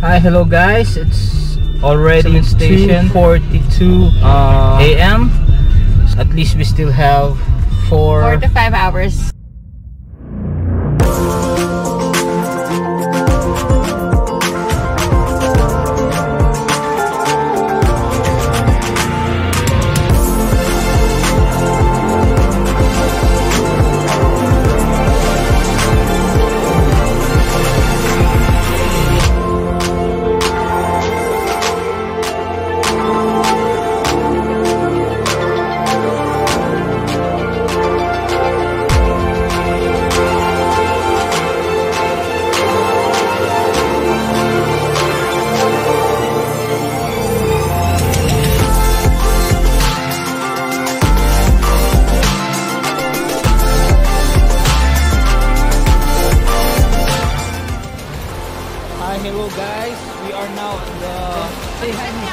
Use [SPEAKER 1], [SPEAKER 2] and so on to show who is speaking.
[SPEAKER 1] Hi, hello guys. It's already in
[SPEAKER 2] Station.
[SPEAKER 1] 2:42
[SPEAKER 2] Uh,
[SPEAKER 1] a.m. At least we still have four.
[SPEAKER 3] Four to five hours.
[SPEAKER 1] Hello guys. We are now in the mention